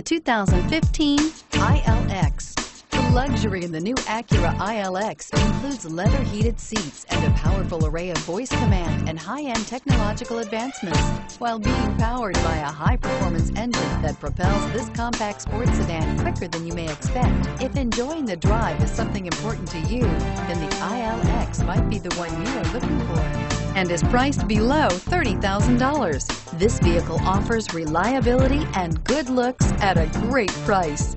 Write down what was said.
The 2015 ILX. Luxury in the new Acura ILX includes leather heated seats and a powerful array of voice command and high-end technological advancements, while being powered by a high-performance engine that propels this compact sports sedan quicker than you may expect. If enjoying the drive is something important to you, then the ILX might be the one you are looking for and is priced below $30,000. This vehicle offers reliability and good looks at a great price.